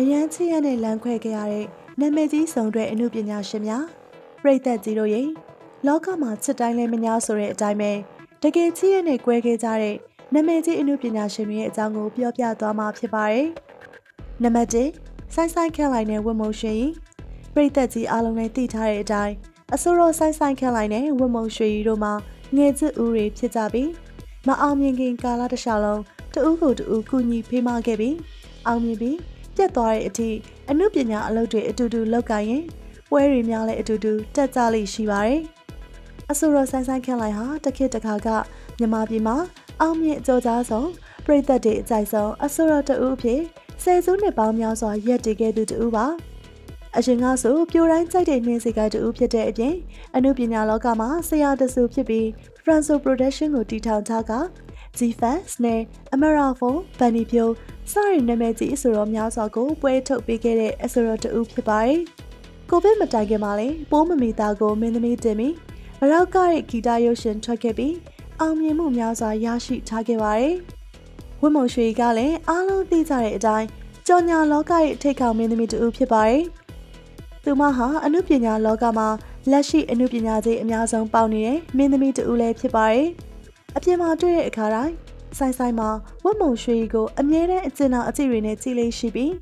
အရန်ချစ်ရနဲ့လမ်းခွဲခဲ့ရတဲ့နာမည်ကြီးဆောင်တဲ့အမှုပညာရှင်များပရိသတ်ကြီးတို့ရဲ့လောကမှာချစ်တိုင်းလဲမညာဆိုတဲ့အတိုင်းပဲတကယ်ချစ်ရနဲ့ကွဲခဲ့ကြတဲ့နာမည်ကြီးအမှုပညာရှင်တွေရဲ့အကြောင်းကိုပြောပြသွားမှာဖြစ်ပါတယ်။နံပါတ်1ဆိုင်းဆိုင်ခန့်လိုက်တဲ့ဝတ်မုံရွှေပရိသတ်ကြီးအားလုံးလည်းသိထားတဲ့အတိုင်းအစိုးရဆိုင်းဆိုင်ခန့်လိုက်တဲ့ဝတ်မုံရွှေတို့မှာငယ်စစ်ဦးတွေဖြစ်ကြပြီးမအောင်မြင်ခင်ကာလတစ်လျှောက်လုံးတဦးကိုတဦးကူညီဖေးမခဲ့ပြီးအောင်မြင်ပြီး ပြတ်သွားတဲ့အထိအမှုပညာအလုပ်တွေအတူတူလုပ်ကိုင်ရင်ပွဲတွေများလည်းအတူတူတက်ကြလိမ့်ရှိပါတယ်။အဆိုတော်ဆိုင်ဆိုင်ခန့်လိုက်ဟာတခေတ်တခါကမြန်မာပြည်မှာအောင်မြင်အကြောကြားဆုံးပြည်သက်တွေအကြိုက်ဆုံးအဆိုတော်တဦးအဖြစ်ဆယ်စုနှစ်ပေါင်းများစွာရက်တည်ခဲ့သူတဦးပါ။အရှင်ကဆိုပြိုတိုင်းကြိုက်တဲ့နှင်းစီကိုက်တူဖြစ်တဲ့အပြင်အမှုပညာလောကမှာဆရာတဆူဖြစ်ပြီး Franco Production ကိုတည်ထောင်ထားက G-Fans နဲ့ Amerifon, Bunny Pyo စတဲ့နာမည်ကြီးအဆိုတော်များစွာကိုပွဲထုတ်ပေးခဲ့တဲ့အဆိုတော်တဦးဖြစ်ပါတယ်။ကိုဗစ်မတိုင်ခင်မှာလည်းပိုးမမီသားကိုမင်းသမီးတင်ပြီးမရောက်ကတဲ့ဂီတရုပ်ရှင်ထွက်ခဲ့ပြီးအောင်မြင်မှုများစွာရရှိထားခဲ့ပါတယ်။ဝင်းမုံရွှေကလည်းအားလုံးသိကြတဲ့အတိုင်းကြော်ညာလောကရဲ့ထိတ်ခေါင်မင်းသမီးတဦးဖြစ်ပါတယ်။သူမဟာအမှုပညာလောကမှာလက်ရှိအမှုပညာကြီးအများဆုံးပေါက်နေတဲ့မင်းသမီးတဦးလည်းဖြစ်ပါတယ်။အပြင်မှာတွေ့တဲ့အခါတိုင်း ဆိုင်ဆိုင်မှာဝတ်မုံရွှေကိုအမြဲတမ်းအကျဉ်းအောင်အကြည့်တွေနဲ့ကြည်လေးရှိပြီး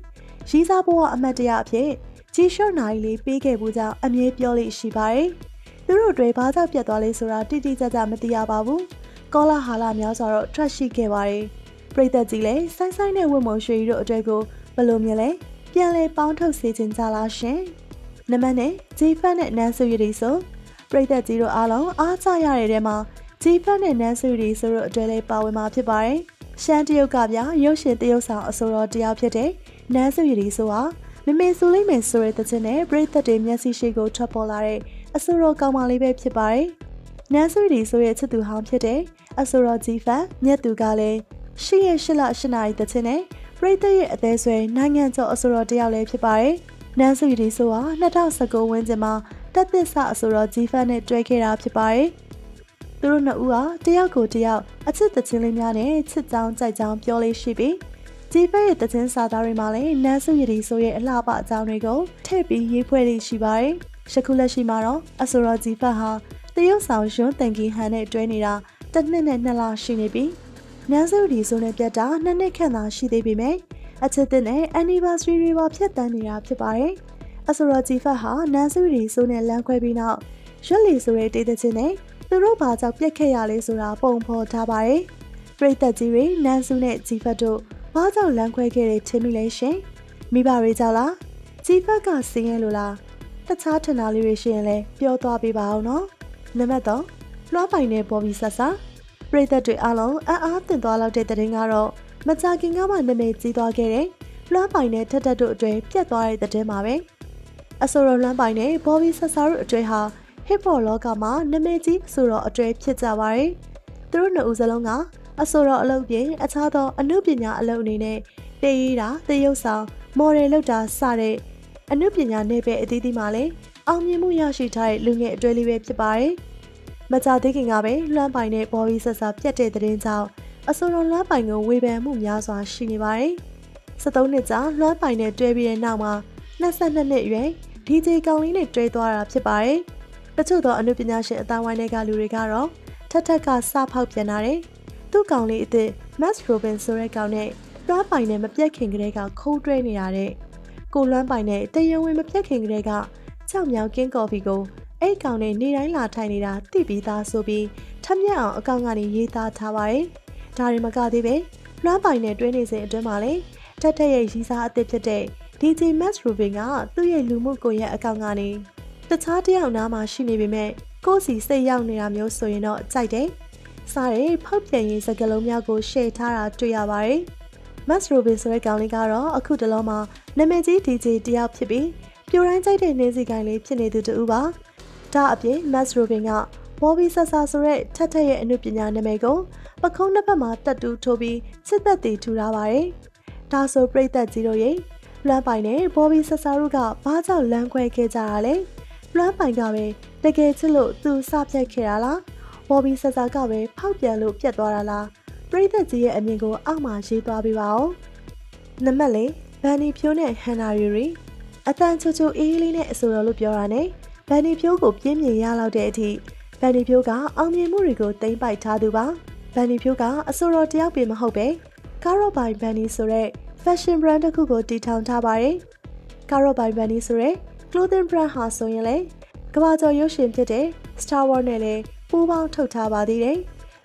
ရီးစားဘဝအမတ်တရအဖြစ်ကြီးရှော့နိုင်လေးပေးခဲ့မှုကြောင့်အမြဲပြောလေးရှိပါတယ်။သူတို့တွေဘာကြောင့်ပြတ်သွားလဲဆိုတာတိတိကျကျမသိရပါဘူး။ကောလာဟာလာများစွာတော့ထွက်ရှိခဲ့ပါတယ်။ပြည်သက်ကြီးလည်းဆိုင်ဆိုင်နဲ့ဝတ်မုံရွှေတို့အတွေ့ကိုဘယ်လိုမြင်လဲ။ပြန်လဲပေါင်းထုတ်စေချင်ကြလားရှင်။နမနဲ့ဂျေဖတ်နဲ့နန်းစုရည်ဆိုပြည်သက်ကြီးတို့အားလုံးအားကြရတဲ့ထဲမှာ ဂျီဖတ်နဲ့နန်းစုရီဆိုတို့အတွဲလေးပါဝင်မှာဖြစ်ပါတယ်။ရှမ်းတရုတ်ကပြရုပ်ရှင်တရုတ်ဆောင်အစိုးရတရားဖြစ်တဲ့နန်းစုရီဆိုဟာမမေဆိုလိမ့်မယ်ဆိုတဲ့တခြင်းနဲ့ပြည်သက်တွေမျက်စိရှိကိုထွက်ပေါ်လာတဲ့အစိုးရကောင်းမလေးပဲဖြစ်ပါတယ်။နန်းစုရီဆိုရဲ့ချစ်သူဟောင်းဖြစ်တဲ့အစိုးရဂျီဖတ်မြက်သူကလည်းရှိရရှိလရှိနာရီတခြင်းနဲ့ပြည်သက်ရဲ့အသေးဆွဲနိုင်ငံကျော်အစိုးရတယောက်လည်းဖြစ်ပါတယ်။နန်းစုရီဆိုဟာ2019ဝန်းကျင်မှာတက်သစ်ဆအစိုးရဂျီဖတ်နဲ့တွဲခဲ့တာဖြစ်ပါတယ်။ သူတို့နှစ်ဦးဟာတယောက်ကိုတယောက်အချစ်တချင်းလေးများနဲ့ချစ်ကြောင်းကြိုက်ကြောင်းပြောလေးရှိပြီးဂျီဖက်ရဲ့တချင်းစာသားတွေမှာလည်းနန်းစုရည်ဆိုရဲ့အလှပအကြောင်းတွေကိုထည့်ပြီးရေးဖွဲ့လေးရှိပါတယ်။ယခုလက်ရှိမှာတော့အဆိုတော်ဂျီဖက်ဟာတရုတ်ဆောင်ရွှန်းတန်ကီဟန်နဲ့တွဲနေတာတစ်နှစ်နဲ့နှစ်လရှိနေပြီ။နန်းစုရည်ဆိုနဲ့ပြတ်တာနှစ်နှစ်ခန့်သာရှိသေးပေမဲ့အချစ်တဲ့နဲ့ anniversary တွေပါဖြတ်တန်းနေတာဖြစ်ပါတယ်။အဆိုတော်ဂျီဖက်ဟာနန်းစုရည်ဆိုနဲ့လမ်းခွဲပြီးနောက်ရွက်လီဆိုတဲ့တေးတဲ့ချင်းနဲ့ သူတို့ဘာကြောင့်ပြက်ခဲ့ရလဲဆိုတာပုံဖော်ထားပါတယ်။ပရိသတ်ကြီးတွေနန်းစုနဲ့ဂျီဖတ်တို့ဘာကြောင့်လမ်းခွဲခဲ့တဲ့ချင်းမိလဲရှင်။မိဘတွေကြောင့်လား။ဂျီဖတ်ကစင်းရဲလို့လား။တခြားထင်တာလေးတွေရှိရင်လည်းပြောသွားပေးပါအောင်နော်။နံပါတ်3လွှားပိုင်တဲ့ပေါ်ပြီးဆက်စာပရိသတ်တွေအားလုံးအံ့အားသင့်သွားလောက်တဲ့တဲ့ရင်ကတော့မကြခင်ကမှနာမည်ကြီးသွားခဲ့တဲ့လွှားပိုင်တဲ့ထက်တက်တို့အတွဲပြတ်သွားတဲ့တဲ့မှာပဲ။အဆိုတော်လွှမ်းပိုင်တဲ့ဘော်ဘီဆက်စာတို့အတွဲဟာ hip hop လောကမှာနာမည်ကြီးအဆိုတော်အတွေ့ဖြစ်ကြပါတယ်။သူတို့နှစ်ဦးစလုံးကအဆိုတော်အလုပ်ပြင်အခြားသောအမှုပညာအလုပ်အနေနဲ့တည်ရတာတရုပ်ဆောင်မော်ဒယ်လုပ်တာစတဲ့အမှုပညာနယ်ပယ်အသီးသီးမှာလည်းအောင်မြင်မှုရရှိထားတဲ့လူငယ်အတွေ့လေးပဲဖြစ်ပါတယ်။မကြသေးခင်ကပဲလွှမ်းပိုင်တဲ့ဘော်ဘီဆက်စာပြတ်တဲ့တဲ့င်းကြောင့်အဆိုတော်လွှမ်းပိုင်ကိုဝေဖန်မှုများစွာရှိနေပါတယ်။73နှစ်ကြာလွှမ်းပိုင်နဲ့တွဲပြီးတဲ့နောက်မှာ22နှစ်အရွယ် DJ ကောင်လေးနဲ့တွဲသွားတာဖြစ်ပါတယ်။ တချို့သောအနုပညာရှင်အတိုင်းဝိုင်းတွေကလူတွေကတော့ထက်ထက်ကစဖောက်ပြန်လာတယ်။သူ့ကောင်လေးအစ်စ် Max Robin ဆိုတဲ့ကောင်နဲ့လွှမ်းပိုင်နဲ့မပြတ်ခင်ကလေးကခိုးတွဲနေရတဲ့ကိုလွှမ်းပိုင်နဲ့တရဝင်မပြတ်ခင်ကလေးကကြောက်မြောင်ကင်းကော်ဖီကိုအဲ့ကောင်နဲ့နေတိုင်းလာထိုင်နေတာသိပြီးသားဆိုပြီးထက်မြက်အောင်အကောင့်ကနေရေးသားထားပါတယ်။ဒါတွေမကသေးပဲလွှမ်းပိုင်နဲ့တွဲနေစဉ်အတွင်းမှာလေထက်ထက်ရဲ့ရီးစားအစ်စ်ဖြစ်တဲ့ DJ Max Rubin ကသူ့ရဲ့လူမှုကွန်ရက်အကောင့်ကနေ တခြားတယောက်နားမှာရှိနေပေမဲ့ကိုယ့်စီစိတ်ရောက်နေတာမျိုးဆိုရင်တော့ကြိုက်တယ်။စားတဲ့ဖောက်ပြန်ရေးစကားလုံးများကို share ထားတာတွေ့ရပါတယ်။ Max Robin ဆိုတဲ့ကောင်လေးကတော့အခုတလုံးမှာနာမည်ကြီး DJ တယောက်ဖြစ်ပြီးပြိုတိုင်းကြိုက်တဲ့နေစီကိုင်းလေးဖြစ်နေသူတူပါ။ဒါအပြင် Max Robin က Bobby Sasa ဆိုတဲ့ထက်ထက်ရဲ့အမှုပညာနာမည်ကိုပခုံးနှစ်ဖက်မှာတက်တူးထိုးပြီးစစ်သက်တည်ထူထားပါတယ်။ဒါဆိုပြိသက်ကြီးတို့ရဲ့လွမ်းပိုင်နဲ့ Bobby Sasa တို့ကဘာကြောင့်လမ်းခွဲခဲ့ကြတာလဲ။ လွမ်းပိုင်ကပဲတကယ်ချစ်လို့သူစပြတ်ခဲ့တာလားဘော်ဘီဆဆာကပဲဖောက်ပြန်လို့ပြတ်သွားတာလားပရိသတ်ကြီးရဲ့အမြင်ကိုအောက်မှာရေးသွားပေးပါဦးနံပါတ်၄ဗန်နီဖြိုးနဲ့ဟန်နာရီရီအတန်ချူချူအေးလေးနဲ့အဆိုတော်လို့ပြောတာနဲ့ဗန်နီဖြိုးကိုပြင်းပြင်းရလောက်တဲ့အထိဗန်နီဖြိုးကအောင်မြင်မှုတွေကိုသိမ်းပိုက်ထားသူပါဗန်နီဖြိုးကအဆိုတော်တယောက်ပင်မဟုတ်ပဲကာရော့ဘိုင်ဗန်နီဆိုတဲ့ fashion brand တစ်ခုကိုတည်ထောင်ထားပါတယ်ကာရော့ဘိုင်ဗန်နီဆိုတဲ့ clothing brand ဟာဆိုရင်လေကမ္ဘာကျော်ရုပ်ရှင်ဖြစ်တဲ့ Star Wars နဲ့လည်းပူးပေါင်းထုတ်ထားပါသေးတယ်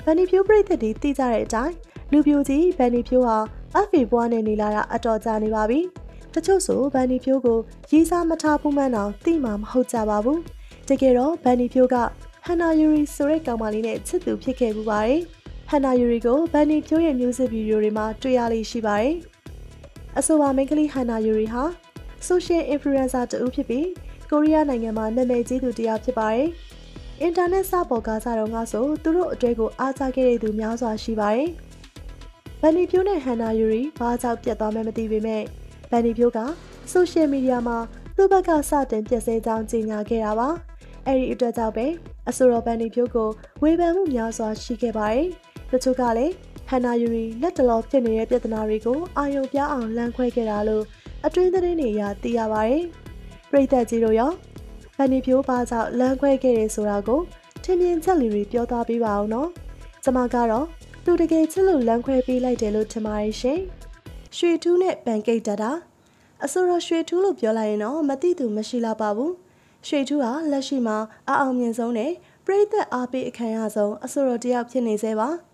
ဗန်နီဖြိုးပြည်သက်တွေသိကြတဲ့အတိုင်းလူပြိုကြီးဗန်နီဖြိုးဟာ FB ဘွားနဲ့နေလာတာအတော်ကြာနေပါပြီ။တချို့ဆိုဗန်နီဖြိုးကိုရေးစားမထားဘူးမှန်းတော့သိမှာမဟုတ်ကြပါဘူး။တကယ်တော့ဗန်နီဖြိုးကဟန်နာယူရီဆိုတဲ့ကောင်မလေးနဲ့ချစ်သူဖြစ်ခဲ့မှုပါတယ်။ဟန်နာယူရီကိုဗန်နီဖြိုးရဲ့ music video တွေမှာတွေ့ရလိမ့်ရှိပါတယ်။အဆိုပါမိန်းကလေးဟန်နာယူရီဟာ social influencer တူဖြစ်ပြီးကိုရီးယားနိုင်ငံမှာနာမည်ကြီးသူတစ်ယောက်ဖြစ်ပါတယ်။အင်တာနက်စပေါ်ကားစားတော့ငါဆိုသူတို့အတွေ့ကိုအားချခဲ့တဲ့သူများစွာရှိပါတယ်။ဗန်နီဖြိုးနဲ့ဟန်နာယူရီဘာကြောင့်ပြတ်သွားမှမသိပေမဲ့ဗန်နီဖြိုးကဆိုရှယ်မီဒီယာမှာသူ့ဘက်ကစတင်ပြည့်စဲကြောင်းကြေညာခဲ့တာပါအဲ့ဒီအတွက်ကြောင့်ပဲအဆိုတော်ဗန်နီဖြိုးကိုဝေဖန်မှုများစွာရှိခဲ့ပါတယ်တချို့ကလည်းဟန်နာယူရီလက်တလောဖြစ်နေတဲ့ပြဿနာတွေကိုအာရုံပြအောင်လမ်းခွဲခဲ့တာလို့ အတွင်းသတင်းတွေအရသိရပါတယ်ပြည်သက်ကြီးတို့ရောဗန်နီဖြိုးဘာကြောင့်လမ်းခွဲခဲ့တယ်ဆိုတာကိုထင်မြင်ချက်လေးတွေပြောသွားပေးပါအောင်နော်ကျွန်မကတော့သူတကယ်ချစ်လို့လမ်းခွဲပေးလိုက်တယ်လို့ထင်ပါတယ်ရှင်။ရွှေထူးနဲ့ပန်ကိတ်တတာအဆိုတော့ရွှေထူးလို့ပြောလိုက်ရင်တော့မသိသူမရှိတော့ပါဘူး။ရွှေထူးဟာလက်ရှိမှာအအောင်မြင်ဆုံးနဲ့ပြိသက်အားပေးအခမ်းအဆုံးအဆိုတော်တယောက်ဖြစ်နေသေးပါ။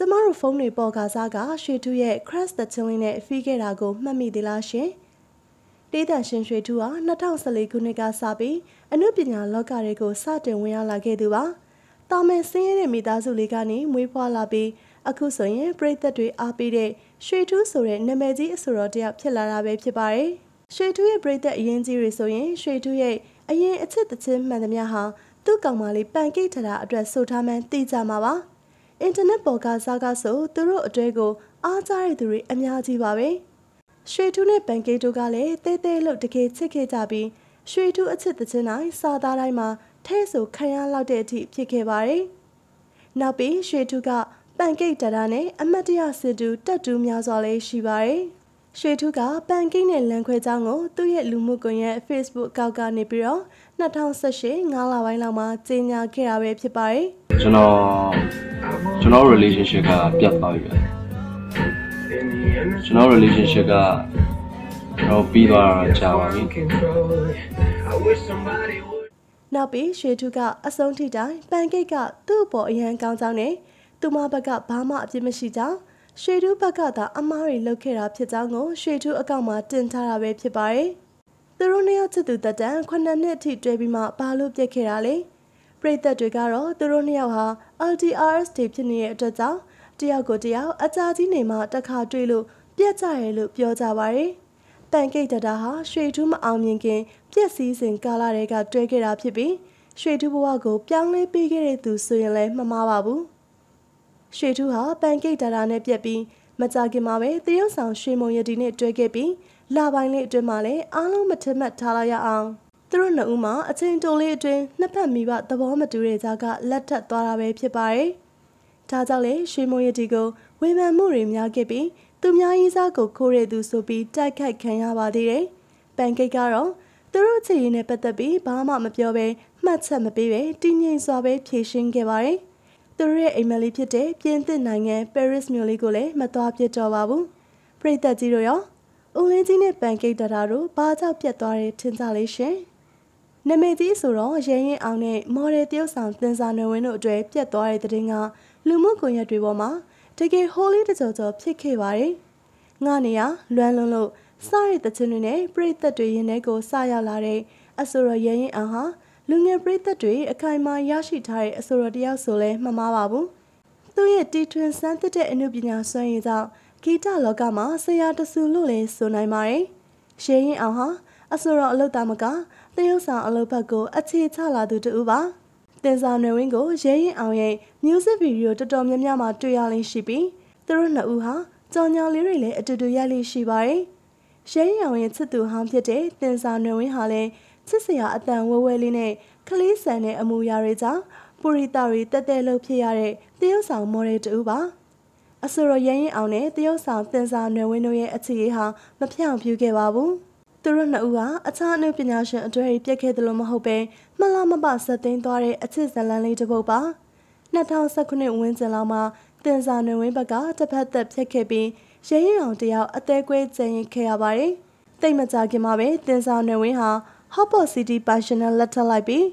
ကျမတို့ဖုန်းတွေပေါ်ကစားကရွှေထူးရဲ့ Crash the Chilling နဲ့ဖီးခဲ့တာကိုမှတ်မိသေးလားရှင်။တေးတန်ရှင်ရွှေထူးဟာ2014ခုနှစ်ကစပြီးအနုပညာလောကတွေကိုစတင်ဝင်ရောက်လာခဲ့သူပါ။တာမန်ဆင်းရဲတဲ့မိသားစုလေးကနေမွေးဖွားလာပြီးအခုဆိုရင်ပြည်သက်တွေအားပေးတဲ့ရွှေထူးဆိုတဲ့နာမည်ကြီးအဆိုတော်တယောက်ဖြစ်လာတာပဲဖြစ်ပါတယ်။ရွှေထူးရဲ့ပြည်သက်အရင်ကြီးတွေဆိုရင်ရွှေထူးရဲ့အရင်အချစ်တချင်းမှန်သမျှဟာသူ့ကောင်မလေးပန်ကိတ်ထတာအတွက်ဆိုထားမှန်းသိကြမှာပါ။ အင်တာနက်ပေါ်ကစားကားဆိုသူတို့အတွေ့ကိုအားကြတဲ့သူတွေအများကြီးပါပဲ။ရွှေထူးနဲ့ပန်ကိတ်တို့ကလည်းတဲတဲလို့တကယ်ချစ်ခဲ့ကြပြီးရွှေထူးအချစ်တချင်းတိုင်းစားသားတိုင်းမှာထဲဆိုခံရလောက်တဲ့အထိဖြစ်ခဲ့ပါတယ်။နောက်ပြီးရွှေထူးကပန်ကိတ်တရာနဲ့အမတ်တရစစ်တူတက်တူးများစွာလည်းရှိပါတယ်။ ရွှေထူးကပန်ကိတ်နဲ့လန်ခွဲချောင်းကိုသူ့ရဲ့လူမှုကွန်ရက် Facebook အကောင့်ကနေပြီးတော့2018 9လပိုင်းလောက်မှာကြေညာခဲ့တာပဲဖြစ်ပါတယ်။ကျွန်တော်ကျွန်တော် relationship ကပြတ်သွားပြီဗျ။ကျွန်တော် relationship ကတော့ပြီးသွားတာကြာပါပြီ။နောက်ပြီးရွှေထုကအဆုံးထိတိုင်ပန်ကိတ်ကသူ့အပေါ်အရန်ကောင်းကြောင်းနဲ့သူမဘက်ကဘာမှအပြစ်မရှိကြောင်း ရွှေထုဘက်ကသာအမားတွေလုပ်ခဲ့တာဖြစ်ကြောင်းကိုရွှေထုအကောင့်မှာတင်ထားတာပဲဖြစ်ပါတယ်။သူတို့နှစ်ယောက်ချစ်သူတက်တန်9နှစ်အထိတွဲပြီးမှဘာလို့ပြစ်ခဲ့တာလဲ။ပြည်သက်တွေကတော့သူတို့နှစ်ယောက်ဟာ LDRS တွေဖြစ်နေတဲ့အတွက်ကြောင့်တယောက်ကိုတယောက်အကြာကြီးနေမှတစ်ခါတွေ့လို့ပြက်ကြရဲလို့ပြောကြပါရယ်။တန်ကိတ်တတာဟာရွှေထူးမအောင်မြင်ခင်ပြက်စီးစဉ်ကာလတွေကတွဲခဲ့တာဖြစ်ပြီးရွှေထူးဘဝကိုပြောင်းလဲပေးခဲ့တဲ့သူဆိုရင်လည်းမမှားပါဘူး ရွှေထူးဟာပန်ကိတ်တတာနဲ့ပြက်ပြီးမကြခင်မှာပဲတရုတ်ဆောင်ရွှေမုံရတီနဲ့တွဲခဲ့ပြီးလာပိုင်းလေးအတွင်းမှာလည်းအားလုံးမထမှတ်ထားလိုက်ရအောင်သူတို့နှစ်ဦးမှာအချိန်တိုလေးအတွင်းနှစ်ဖက်မိဘသဘောမတူတဲ့ကြားကလက်ထပ်သွားတာပဲဖြစ်ပါတယ်။ဒါကြောင့်လေရွှေမုံရတီကိုဝေဖန်မှုတွေများခဲ့ပြီးသူများရေးစားကိုခိုးရသူဆိုပြီးတိုက်ခိုက်ခံရပါသေးတယ်။ပန်ကိတ်ကတော့သူတို့ချစ်ရင်နဲ့ပတ်သက်ပြီးဘာမှမပြောဘဲမှတ်ချက်မပေးပဲတင်းငိမ်စွာပဲဖြေရှင်းခဲ့ပါတယ်။ သူတို့ရဲ့အိမ်မက်လေးဖြစ်တဲ့ပြင်သစ်နိုင်ငံပဲရစ်မြို့လေးကိုလည်းမသွားပြစ်တော့ပါဘူး။ပြည်သက်ကြီးတို့ရောဦးလင်းကြီးနဲ့ပန်ကိတ်တတာတို့ဘာကြောင့်ပြတ်သွားတယ်ထင်ကြလေးရှင်။နမေကြီးဆိုတော့ရဲရင်အောင်နဲ့မော်ဒယ်တရုတ်ဆောင်တင်စာနယ်ဝင်းတို့အတွက်ပြတ်သွားတဲ့တဲ့င်းကလူမှုကွန်ရက်တွေပေါ်မှာတကယ်ဟိုးလေးတကြောကြောဖြစ်ခဲ့ပါတယ်။ငါနေရလွမ်းလွန်းလို့စရတဲ့ချင်းတွေနဲ့ပြိသက်တွေရင်ထဲကိုစရောက်လာတဲ့အဆိုတော်ရဲရင်အောင်ဟာ လူငယ်ပြိသက်တွေအခိုင်အမာရရှိထားတဲ့အဆိုတော်တယောက်ဆိုလဲမမှားပါဘူး။သူ့ရဲ့တီထွင်စမ်းသစ်တဲ့အမှုပညာစွမ်းရည်ကြောင့်ဂီတလောကမှာဆရာတဆူလို့လည်းဆိုနိုင်ပါတယ်။ရဲရင်အောင်ဟာအဆိုတော်အလုတ်သားမကတရုတ်ဆောင်အလုတ်ဘက်ကိုအခြေချလာသူတူပါ။တင်စာနယ်ဝင်းကိုရဲရင်အောင်ရဲ့ music video တော်တော်များများမှာတွေ့ရလိမ့်ရှိပြီးသူတို့နှစ်ဦးဟာကြောင်ညာလေးတွေလည်းအတူတူရိုက်လိမ့်ရှိပါတယ်။ရဲရင်အောင်ရဲ့ချစ်သူဟောင်းဖြစ်တဲ့တင်စာနယ်ဝင်းဟာလည်း ချစ်စရာအတန်ဝဲဝဲလေးနဲ့ကလေးဆန်တဲ့အမူအရာတွေကြောင့်ပူရီတာတွေတက်တက်လှုပ်ဖြစ်ရတဲ့တရုတ်ဆောင်မော်ဒယ်တူပါအဆိုတော်ရရင်အောင်နဲ့တရုတ်ဆောင်တင်စာနယ်ဝင်းတို့ရဲ့အခြေအဟာမဖြောင့်ဖြူခဲ့ပါဘူး။သူတို့နှစ်ဦးဟာအခြားအနုပညာရှင်အတွေ့အပြက်ခဲ့တယ်လို့မဟုတ်ပဲမလမပဆက်သိမ်းသွားတဲ့အချစ်ဇလန်းလေးတစ်ပုဒ်ပါ2019ဝန်းကျင်လောက်မှာတင်စာနယ်ဝင်းဘက်ကတစ်ဖက်သက်ဖြစ်ခဲ့ပြီးရရင်အောင်တယောက်အသေးကွဲကျန်ရင်ခဲ့ရပါတယ်။တိတ်မကြခင်မှာပဲတင်စာနယ်ဝင်းဟာ Hotpot City Passional လက်ထပ်လိုက်ပြီး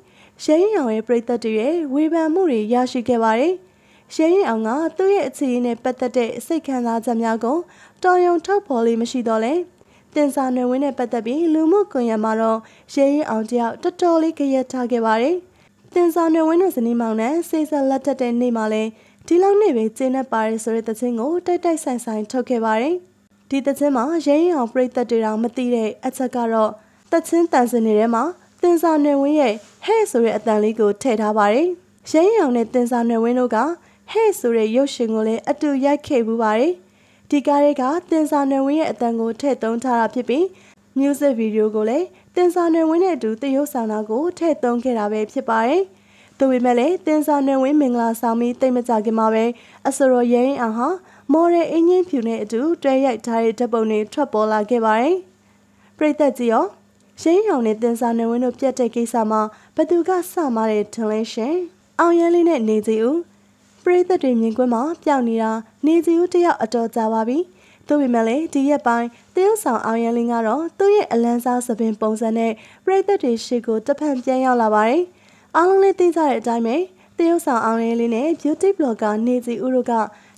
ရရင်အောင်ရဲ့ပြည်သက်တွေရဲ့ဝေဖန်မှုတွေရရှိခဲ့ပါတယ်။ရရင်အောင်ကသူ့ရဲ့အခြေအနေနဲ့ပတ်သက်တဲ့စိတ်ခံစားချက်များကိုတော်ရုံထုတ်ဖော်လေးမရှိတော့လဲ။တင်စာနယ်ဝင်းနဲ့ပတ်သက်ပြီးလူမှုကွန်ရက်မှာတော့ရရင်အောင်တယောက်တော်တော်လေးကြရက်ထားခဲ့ပါတယ်။တင်စာနယ်ဝင်းနဲ့ဇနီးမောင်နဲ့စိတ်ဆက်လက်ထက်တဲ့နေ့မှာလဲဒီလောက်နေပဲကျင်းနေပါတယ်ဆိုတဲ့သချင်းကိုတိုက်တိုက်ဆိုင်ဆိုင်ထုတ်ခဲ့ပါတယ်။ဒီသချင်းမှာရရင်အောင်ပြည်သက်တွေတောင်မသိတဲ့အချက်ကတော့ သချင်းတန်စင်တွေထဲမှာတင်စာနယ်ဝင်းရဲ့ဟဲ့ဆိုတဲ့အတန်လေးကိုထည့်ထားပါတယ်။ရင်းရောင်နဲ့တင်စာနယ်ဝင်းတို့ကဟဲ့ဆိုတဲ့ရုပ်ရှင်ကိုလည်းအတူရိုက်ခဲ့ပူပါတယ်။ဒီကားတွေကတင်စာနယ်ဝင်းရဲ့အတန်ကိုထည့်သွင်းထားတာဖြစ်ပြီး music video ကိုလည်းတင်စာနယ်ဝင်းနဲ့အတူသရုပ်ဆောင်တာကိုထည့်သွင်းခဲ့တာပဲဖြစ်ပါတယ်။ဒါပေမဲ့လည်းတင်စာနယ်ဝင်းမင်္ဂလာဆောင်ပြီးတိတ်မကြခင်မှာပဲအစရောရင်းအောင်ဟာမော်ရယ်အင်းကြီးဖြူနဲ့အတူတွဲရိုက်ထားတဲ့ဓာတ်ပုံတွေထွက်ပေါ်လာခဲ့ပါတယ်။ပြည်သက်ကြီးရော ရင်းရောင်နဲ့တင်စာနေဝင်းတို့ပြတ်တဲ့ကိစ္စမှာဘသူကစမားတဲ့ထင်လဲရှင်အောင်ရဲလေးနဲ့နေကြီးဦးပရိသတ်တွေမြင်ကွင်းမှာပျောက်နေတာနေကြီးဦးတယောက်အတော်ကြာပါပြီ။သို့ပေမဲ့လည်းဒီရက်ပိုင်းတရုတ်ဆောင်အောင်ရဲလင်းကတော့သူ့ရဲ့အလန်းစားသပင်ပုံစံနဲ့ပရိသတ်တွေရှေ့ကိုတဖန်ပြန်ရောက်လာပါတယ်။အားလုံးလေးသိကြတဲ့အတိုင်းပဲတရုတ်ဆောင်အောင်ရဲလင်းနဲ့ beauty blogger နေကြီးဦးတို့က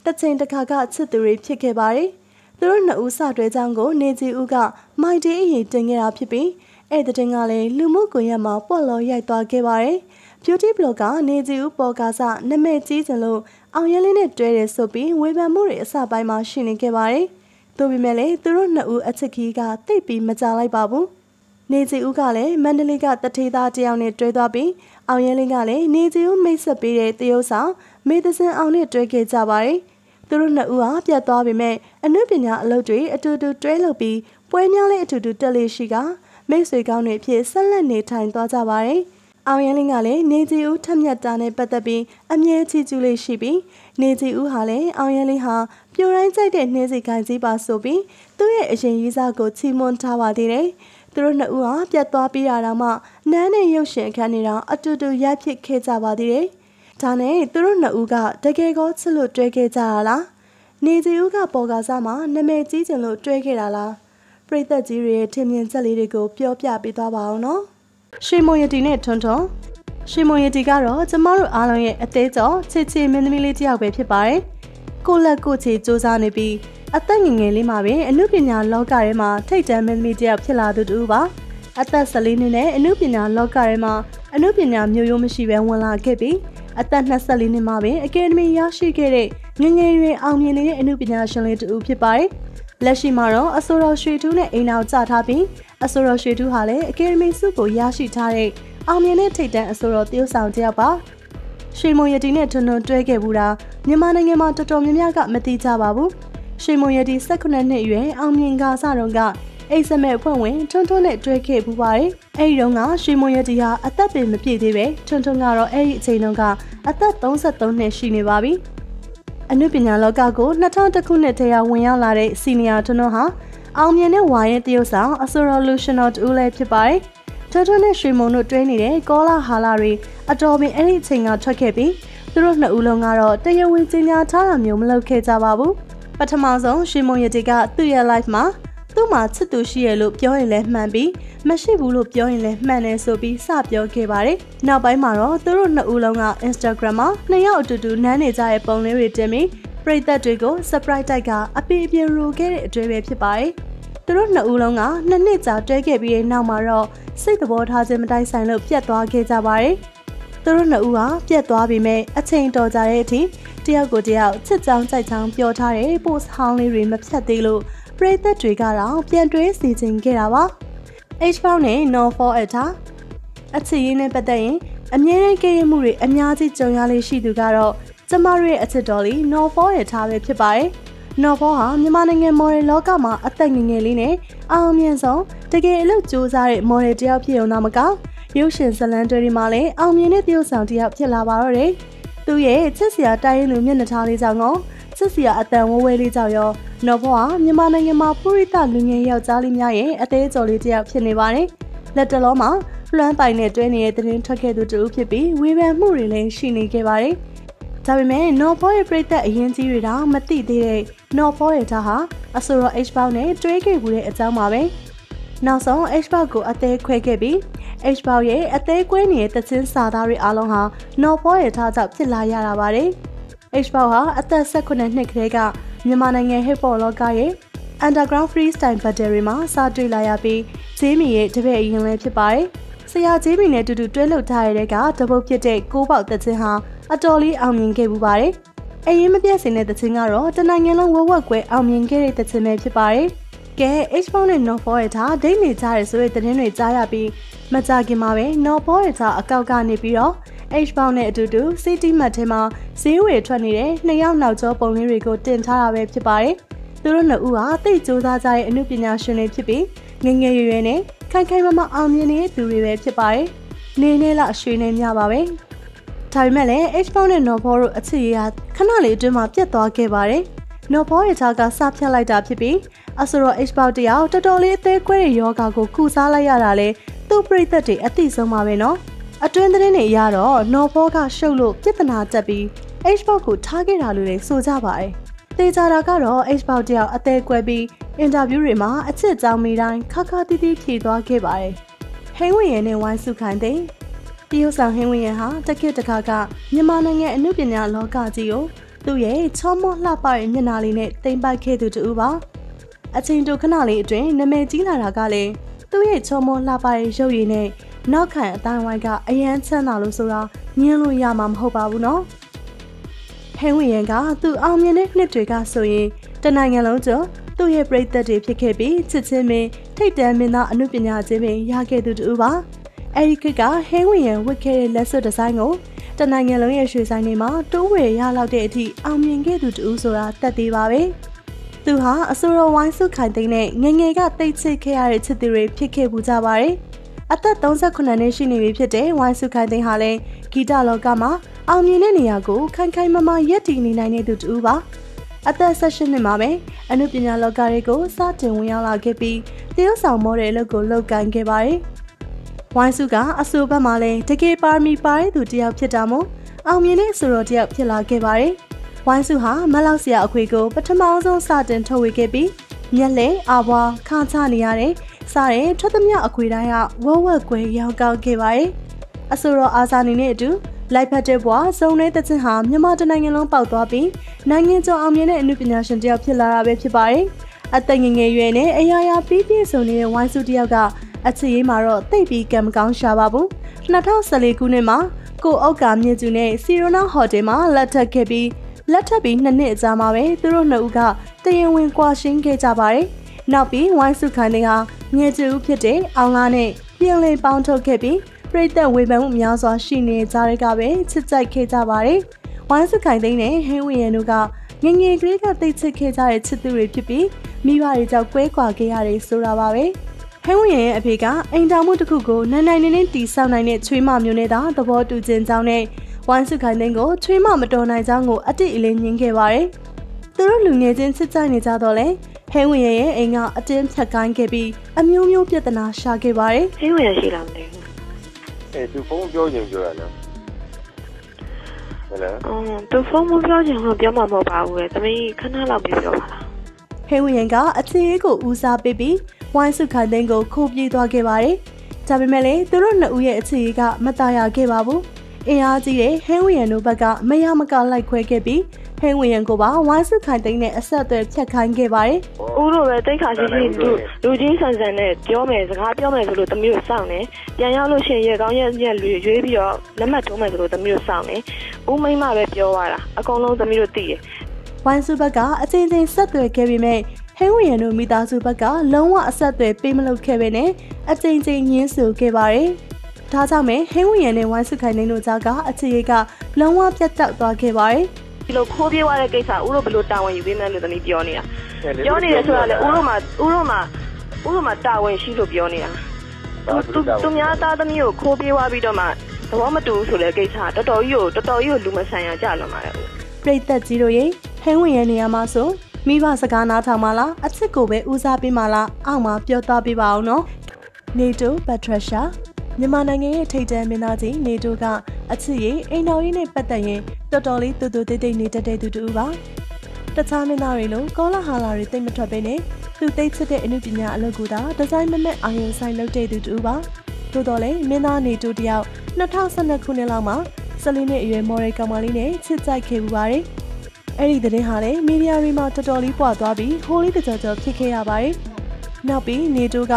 တစ်ချိန်တစ်ခါကချစ်သူတွေဖြစ်ခဲ့ပါတယ်။သူတို့နှစ်ဦးစတွဲကြောင်းကိုနေကြီးဦးကမိုက်တေးအရင်တင်ခဲ့တာဖြစ်ပြီး အဲ့တဲ့တင်ကလည်းလူမှုကွန်ရက်မှာပေါ့လော်ရိုက်သွားခဲ့ပါတယ်။ beauty blogger နေကြည်ဦးပေါ်ကားစနာမည်ကြီးစင်လို့အောင်ရဲလေးနဲ့တွဲတယ်ဆိုပြီးဝေဖန်မှုတွေအစပိုင်းမှာရှိနေခဲ့ပါတယ်။သို့ပေမဲ့လည်းသူတို့နှစ်ဦးအချစ်ကြီးကတိတ်ပြီးမကြလိုက်ပါဘူး။နေကြည်ဦးကလည်းမန္တလေးကတထေးသားတယောက်နဲ့တွဲသွားပြီးအောင်ရဲလေးကလည်းနေကြည်ဦးမိတ်ဆက်ပေးတဲ့တရုတ်ဆောင်မေသစင်အောင်နဲ့တွဲခဲ့ကြပါတယ်။သူတို့နှစ်ဦးဟာပြတ်သွားပေမဲ့အနုပညာအလုပ်တွေအတူတူတွဲလုပ်ပြီးပွဲများလေးအတူတူတက်လေးရှိက မိတ်ဆွေကောင်းတွေဖြစ်ဆက်လက်နေထိုင်သွားကြပါတယ်။အောင်ရန်လင်းကလည်းနေကြီးဦးထက်မြက်တာနဲ့ပတ်သက်ပြီးအမြဲချီးကျူးလေးရှိပြီးနေကြီးဦးဟာလည်းအောင်ရန်လင်းဟာပြိုတိုင်းကြိုက်တဲ့နှင်းစီခိုင်ကြီးပါဆိုပြီးသူ့ရဲ့အရင်ရေးစားကိုချီးမွမ်းထားပါသေးတယ်။သူတို့နှစ်ဦးဟာပြတ်သွားပြီးတာတော့မှနန်းနဲ့ရုပ်ရှင်အခန်းတွေတော့အတူတူရိုက်ဖြစ်ခဲ့ကြပါသေးတယ်။ဒါနဲ့သူတို့နှစ်ဦးကတကယ်ကောချစ်လို့တွဲခဲ့ကြတာလား။နေကြီးဦးကပေါ်ကားစားမှာနာမည်ကြီးကျင်လို့တွဲခဲ့တာလား။ ပရိသတ်ကြီးတွေရဲ့ထင်မြင်ချက်လေးတွေကိုပြောပြပေးသွားပါအောင်နော်ရွှေမုံရတီနဲ့ထွန်းထွန်းရွှေမုံရတီကတော့ကျမတို့အားလုံးရဲ့အသေးကျော်ချစ်ချစ်မင်းသမီးလေးတစ်ယောက်ပဲဖြစ်ပါတယ်ကိုလက်ကိုချီစူးစမ်းနေပြီးအသက်ငယ်ငယ်လေးမှာပဲအမှုပညာလောကထဲမှာထိတ်တန်းမင်းသမီးတစ်ယောက်ဖြစ်လာသူတူပါအသက်14နှစ်နဲ့အမှုပညာလောကထဲမှာအမှုပညာမျိုးရိုးမရှိဘဲဝင်လာခဲ့ပြီးအသက်24နှစ်မှာပဲအကယ်ဒမီရရှိခဲ့တဲ့ငငယ်ရွယ်အောင်မြင်နေတဲ့အမှုပညာရှင်လေးတူဖြစ်ပါတယ်။ လက်ရှိမှာတော့အဆိုတော်ရွှေထူးနဲ့အိမ်အောင်ကြထားပြီးအဆိုတော်ရွှေထူးဟာလည်းအကယ်ဒမီဆုကိုရရှိထားတဲ့အောင်မြင်တဲ့ထိပ်တန်းအဆိုတော်တရုတ်ဆောင်တယောက်ပါရွှေမုံရတီနဲ့ထွန်းထွန်းတွဲခဲ့ဘူးတာမြန်မာနိုင်ငံမှာတော်တော်များများကမသိကြပါဘူးရွှေမုံရတီ18နှစ်အရွယ်အောင်မြင်ကစားတော့ကအိစမဲ့ဖွင့်ဝင်ထွန်းထွန်းနဲ့တွဲခဲ့ပူပါတယ်။အဲဒီတုန်းကရွှေမွန်ရတီဟာအသက်ပင်မပြည့်သေးပဲထွန်းထွန်းကတော့အဲဒီအချိန်တုန်းကအသက်33နှစ်ရှိနေပါပြီ။ အနုပညာလောကကို2000ခုနှစ်တည်းကဝင်ရောက်လာတဲ့စီနီယာထွန်းထွန်းဟာအောင်မြင်တဲ့ဝါရင်တရုတ်ဆောင်အဆိုရိုလူရှင်တော်တူလည်းဖြစ်ပါတယ်။ထွန်းထွန်းနဲ့ရွှေမုံတို့တွဲနေတဲ့ကောလာဟာလာတွေအတော်ပင်အဲ့ဒီအချိန်ကထွက်ခဲ့ပြီးသူတို့နှစ်ဦးလုံးကတော့တရားဝင်ကြီးညာထားတာမျိုးမလုပ်ခဲ့ကြပါဘူး။ပထမဆုံးရွှေမုံရတီကသူ့ရဲ့ live မှာ သူ့မှာချစ်သူရှိရလို့ပြောရင်လည်းမှန်ပြီးမရှိဘူးလို့ပြောရင်လည်းမှန်တယ်ဆိုပြီးစပြောခဲ့ပါတယ်။နောက်ပိုင်းမှာတော့သူတို့နှစ်ဦးလုံးက Instagram မှာနှစ်ယောက်အတူတူနမ်းနေကြတဲ့ပုံလေးတွေတင်ပြီးပရိသတ်တွေကို surprise တိုက်ကအပီအပြင်းရူခဲ့တဲ့အတွေ့ပဲဖြစ်ပါတယ်။သူတို့နှစ်ဦးလုံးကနှစ်နှစ်ကြာတွဲခဲ့ပြီးတဲ့နောက်မှာတော့စိတ်သဘောထားခြင်းမတိုက်ဆိုင်လို့ပြတ်သွားခဲ့ကြပါတယ်။သူတို့နှစ်ဦးဟာပြတ်သွားပြီမဲ့အချိန်တော်ကြတဲ့အထိတယောက်ကိုတယောက်ချစ်ချောင်းကြိုက်ချောင်းပြောထားတဲ့ post ဟောင်းလေးတွေမဖြတ်သေးလို့ ပရိသတ်တွေကတော့ပြန်တွေးစီစဉ်ခဲ့တာပါ H Pound နဲ့ No for Alta အချစ်ရင်းနဲ့ပတ်သက်ရင်အမြဲတမ်းကြည့်ရမှုတွေအများကြီးကြုံရလေးရှိသူကတော့ကျမတို့ရဲ့အချစ်တော်လေး No for Alta ပဲဖြစ်ပါတယ်။ No for ဟာမြန်မာနိုင်ငံမော်ဒယ်လောကမှာအသက်ငယ်ငယ်လေးနဲ့အောင်မြင်ဆုံးတကယ်အလုပ်ကြိုးစားတဲ့မော်ဒယ်တယောက်ဖြစ်ုံတော့မကောရုပ်ရှင်ဇလန်တွေမှာလည်းအောင်မြင်တဲ့တရုတ်ဆောင်တယောက်ဖြစ်လာပါတော့တယ်။သူ့ရဲ့ချစ်စရာတိုင်းရင်းလူမျက်နှာထားလေးကြောင့်ကော စစ်စီယာအတန်ဝဲဝဲလေးကြောင့်ရောနော်ဘောဟာမြန်မာနိုင်ငံမှာပုရိသလူငယ်ယောက်ျားလေးများရဲ့အသေးကျော်လေးတစ်ယောက်ဖြစ်နေပါတယ်။လက်တလုံးမှာလွမ်းပိုင်နဲ့တွဲနေတဲ့သတင်းထွက်ခဲ့သူတူဖြစ်ပြီးဝေဖန်မှုတွေလည်းရှိနေခဲ့ပါတယ်။ဒါပေမဲ့နော်ဘောရဲ့ပြိသက်အရင်ကြီးတွေတော့မသိသေးတဲ့နော်ဘောရဲ့သားဟာအဆိုတော် H ပေါင်းနဲ့တွဲခဲ့မှုတဲ့အကြောင်းပါပဲ။နောက်ဆုံး H ပေါက်ကိုအသေးခွဲခဲ့ပြီး H ပေါက်ရဲ့အသေးကွဲနေတဲ့တခြင်းစာသားတွေအားလုံးဟာနော်ဘောရဲ့သားကြောင့်ဖြစ်လာရတာပါတယ်။ H ပေါက်ဟာအသက်18နှစ်ကလေးကမြန်မာနိုင်ငံ hip hop လောကရဲ့ underground freestyle battle တွေမှာစတွေ့လာရပြီးဂျေးမီရဲ့တပည့်အရင်လည်းဖြစ်ပါတယ်။ဆရာဂျေးမီနဲ့တူတူတွဲလှုပ်ထားတဲ့ကတပုတ်ဖြစ်တဲ့ကိုပေါက်တခြင်းဟာအတော်လေးအောင်မြင်ခဲ့ပူပါတယ်။အရင်မပြတ်စင်တဲ့တခြင်းကတော့တနိုင်ငံလုံးဝဝက်ကွဲအောင်မြင်ခဲ့တဲ့တခြင်းပဲဖြစ်ပါတယ်။ကဲ H ပေါင်းနဲ့ Not For ရထားဒိတ်နေကြရဲဆိုတဲ့သတင်းတွေကြားရပြီး မကြခင်မှာပဲ Not For ရထားအကောက်ကနေပြီးတော့ H ပေါင်းနဲ့အတူတူ City Map ထဲမှာဈေးဝယ်ထွက်နေတဲ့နှစ်ယောက်နောက်ကျောပုံလေးတွေကိုတင်ထားတာပဲဖြစ်ပါတယ်။သူတို့နှစ်ဦးဟာသိကြိုးစားကြတဲ့အမှုပညာရှင်တွေဖြစ်ပြီးငငယ်ရွယ်ရွယ်နဲ့ခိုင်ခိုင်မမအောင်မြင်နေတဲ့သူတွေပဲဖြစ်ပါတယ်။နေနေလအရွှေနေမြပါပဲ။ဒါပေမဲ့လည်း H ပေါင်းနဲ့ Not For တို့အချစ်ရခဏလေးအတွင်းမှာပြတ်သွားခဲ့ပါတယ်။ Not For ရဲ့ခြားကစဖြတ်လိုက်တာဖြစ်ပြီးအဆိုတော့ H ပေါင်းတယောက်တော်တော်လေးအသေးကွဲတဲ့ယောဂါကိုကုစားလိုက်ရတာလေသူ့ပြိသက်တွေအသိဆုံးပါပဲနော်။အတွင်းသတင်းတွေအရတော့နော်ဘောကရှုပ်လို့ပြဿနာတက်ပြီး Xbox ကိုထားခဲ့တာလို့လည်းဆိုကြပါတယ်။တေချာတာကတော့ Xbox တယောက်အသေးကွဲပြီးအင်တာဗျူးတွေမှာအချစ်ကြောင်းမိတိုင်းခါခါတီးတီးဖြေသွားခဲ့ပါတယ်။ဟင်းဝင်ရနဲ့ဝိုင်းစုခိုင်တဲ့တရုတ်ဆောင်ဟင်းဝင်ရဟာတကက်တခါကမြန်မာနိုင်ငံအမှုပညာလောကကြီးကို သူ့ရဲ့ချောမောလှပတဲ့မျက်နှာလေးနဲ့တိမ်ပိုက်ခဲ့သူတူပါ။အချိန်တိုခဏလေးအတွင်းနာမည်ကြီးလာတာကလည်းသူ့ရဲ့ချောမောလှပတဲ့ရုပ်ရည်နဲ့နောက်ခံအတိုင်းဝိုင်းကအရန်ချမ်းသာလို့ဆိုတာညင်းလို့ရမှာမဟုတ်ပါဘူးနော်ဟဲဝင်ရန်ကသူအောင်မြင်တဲ့နှစ်တွေကဆိုရင်တနိုင်ငံလုံးကျော်သူ့ရဲ့ပြိသက်တွေဖြစ်ခဲ့ပြီးချစ်ချင်းမင်းထိတ်တန်းမင်းသားအမှုပညာချင်းပင်ရခဲ့သူတူပါအဲဒီခေတ်ကဟဲဝင်ရန်ဝတ်ခဲ့တဲ့လက်စွပ်ဒီဇိုင်းကို တနိုင်ငံလုံးရဲ့ရွှေဆိုင်တွေမှာတိုးဝယ်ရလောက်တဲ့အထိအောင်မြင်ခဲ့သူတူဆိုတာတက်သေးပါပဲသူဟာအစိုးရဝိုင်းစုခိုင်သိန်းနဲ့ငငယ်ကတိတ်ချစ်ခဲ့ရတဲ့ချစ်သူတွေဖြစ်ခဲ့ပူကြပါတယ်အသက်38နှစ်ရှိနေပြီဖြစ်တဲ့ဝိုင်းစုခိုင်သိန်းဟာလည်းဂီတလောကမှာအောင်မြင်တဲ့နေရာကိုခိုင်ခိုင်မာမာရပ်တည်နေနိုင်တဲ့သူတူပါအသက်16နှစ်မှာပဲအနုပညာလောကတွေကိုစတင်ဝင်ရောက်လာခဲ့ပြီးတရုတ်ဆောင်မောတဲ့အလုပ်ကိုလုပ်ကိုင်ခဲ့ပါတယ်။ ဝိုင်းစုကအဆိုဘက်မှာလည်းတကယ်ပါရမီပါတဲ့သူတယောက်ဖြစ်တာမို့အောင်မြင်တဲ့ဆိုတော်တယောက်ဖြစ်လာခဲ့ပါတယ်။ဝိုင်းစုဟာမလောက်စရာအခွေကိုပထမဆုံးစတင်ထုတ်ဝေခဲ့ပြီးမျက်လဲအဘွားခါချနေရတဲ့စားတဲ့ထွက်သမျှအခွေတိုင်းကဝဝက်ကွယ်ရောက်ကောက်ခဲ့ပါတယ်။အဆိုတော်အာဇာနည်နဲ့အတူလိုက်ဖက်တဲ့ဘွားစုံရဲတဲ့ချင်းဟာမြန်မာတနိုင်ငံလုံးပေါက်သွားပြီးနိုင်ငံကျော်အောင်မြင်တဲ့အမှုပညာရှင်တယောက်ဖြစ်လာတာပဲဖြစ်ပါတယ်။အသက်ငယ်ငယ်ရွယ်နဲ့အရာရာပြီးပြည့်စုံနေတဲ့ဝိုင်းစုတယောက်က အချစ်ရေးမှာတော့တိတ်ပြီးကံမကောင်းရှာပါဘူး။2014ခုနှစ်မှာကိုအောက်ကမြင့်ကျူနဲ့စီရိုနာဟိုတယ်မှာလက်ထပ်ခဲ့ပြီးလက်ထပ်ပြီးနှစ်နှစ်အကြာမှာပဲသူတို့နှစ်ဦးကတရင်ဝင်ကွာရှင်းခဲ့ကြပါတယ်။နောက်ပြီးဝိုင်းစုခိုင်တွေကငယ်ကျူဖြစ်တဲ့အောင်လားနဲ့ပြင်လင်းပေါင်းထုတ်ခဲ့ပြီးပြိသက်ဝေဖန်မှုများစွာရှိနေကြတဲ့ကပဲချစ်ကြိုက်ခဲ့ကြပါတယ်။ဝိုင်းစုခိုင်သိန်းနဲ့ဟင်းဝင်းရန်တို့ကငငယ်ကလေးကသိချစ်ခဲ့ကြတဲ့ချစ်သူတွေဖြစ်ပြီးမိဘတွေကြောင့်ကွဲကွာခဲ့ရတယ်ဆိုတာပါပဲ။ ဟင်းဝင်းရဲ့အဖေကအိမ်တောင်မှုတစ်ခုကိုနိုင်နိုင်နေနေတီဆောက်နိုင်တဲ့ချွေးမမျိုးနဲ့သာသဘောတူခြင်းကြောင့်နဲ့ဝိုင်းစုခိုင်သိန်းကိုချွေးမမတော်နိုင်ကြောင်းကိုအတိအလင်းညင်းခဲ့ပါတယ်။သူတို့လူငယ်ချင်းချစ်ကြိုက်နေကြတော့လဲဟဲဝင်ရဲ့အိမ်ကအတင်းဖြတ်ကိုင်းခဲ့ပြီးအမျိုးမျိုးပြဿနာရှာခဲ့ပါတယ်ဟဲဝင်ရရှိလားမသိဘူးအဲသူဖုန်းပြောချင်ပြောရလားဟဲ့လားအော်သူဖုန်းမပြောချင်တော့ပြောမှာမဟုတ်ပါဘူးလေသမီးခဏလောက်ပြီးပြောပါလားဟဲဝင်ကအချေးကိုဦးစားပေးပြီး ဝိုင်းစုခိုင်သိန်းကိုခိုးပြေးသွားခဲ့ပါတယ်ဒါပေမဲ့လည်းသူတို့နှစ်ဦးရဲ့အခြေကမตายရခဲ့ပါဘူးအင်အားကြီးတဲ့ဟဲဝီယန်တို့ဘက်ကမရမကလိုက်ခွဲခဲ့ပြီးဟဲဝီယန်ကိုပါဝိုင်းစုခိုင်သိန်းနဲ့အဆက်အသွယ်ဖြတ်ခိုင်းခဲ့ပါတယ်။ဦးတို့ပဲတိတ်ခါရှိရှိလူလူချင်းဆန်ဆန်နဲ့ပြောမယ်စကားပြောမယ်ဆိုလို့တမျိုးစောင့်နေ။ပြန်ရောက်လို့ရှိရင်ရေကောင်းရက်ရက်လူရွေးပြီးတော့လက်မှတ်ထိုးမယ်ဆိုလို့တမျိုးစောင့်နေ။ဦးမိမပဲပြောသွားတာအကုန်လုံးတမျိုးသိတယ်။ဝိုင်းစုဘက်ကအချင်းချင်းဆက်သွယ်ခဲ့ပြီးမြဲ ဟဲဝီယန်တို့မိသားစုဘက်ကလုံးဝအဆက်အသွယ်ပေးမလုပ်ခဲ့ပဲနဲ့အချင်းချင်းညှင်းဆူခဲ့ပါတယ်။ဒါကြောင့်မဲဟင်းဝင်ရနဲ့ဝိုင်းစုခိုင်နေတို့ကြားကအခြေရိတ်ကလုံးဝပြတ်တောက်သွားခဲ့ပါတယ်ဒီလိုခိုးပြေးသွားတဲ့ကိစ္စဦးတို့ဘယ်လိုတာဝန်ယူပေးမလဲလို့သမီးပြောနေတာပြောနေတယ်ဆိုတာလေဦးတို့မှာဦးတို့မှာဦးတို့မှာတာဝန်ရှိလို့ပြောနေတာသူသူများသားသမီးကိုခိုးပြေးသွားပြီးတော့မှသဘောမတူဘူးဆိုတဲ့ကိစ္စတော်တော်ကြီးကိုတော်တော်ကြီးကိုလူမဆန်ရကြလွန်ပါလေပြိသက်ကြီးတို့ရေဟင်းဝင်ရဲ့နေရာမှာဆို မိဘစကားနားထောင်ပါလားအချစ်ကိုပဲဦးစားပေးပါလားအောက်မှာပြောသားပေးပါအောင်နော်နေတိုဘတ်ထရက်ရှာမြန်မာနိုင်ငံရဲ့ထိပ်တန်းမင်းသားကြီးနေတိုကအချစ်ရေးအိမ်တော်ရေးနဲ့ပတ်သက်ရင်တော်တော်လေးတူတူတိတ်တိတ်နေတတ်တဲ့သူတူပါတခြားမင်းသားတွေလိုကောလာဟာလာတွေတိတ်မထွက်ပဲနဲ့သူသိချစ်တဲ့အမှုပညာအလုပ်ကိုသာဒီဇိုင်းမမက်အာရုံဆိုင်လုပ်တဲ့သူတူပါသို့တော်လည်းမင်းသားနေတိုတယောက်2012ခုနှစ်လောက်မှာဆလင်းနဲ့အရွယ်မော်ရယ်ကောင်မလေးနဲ့ချစ်ကြိုက်ခဲ့ပူပါတယ် အဲ့ဒီသတင်းဟာလည်းမီဒီယာတွေမှာတော်တော်လေးပွားသွားပြီးဟိုးလေးတကြောကြောဖြစ်ခဲ့ရပါတယ်နောက်ပြီးနေတိုက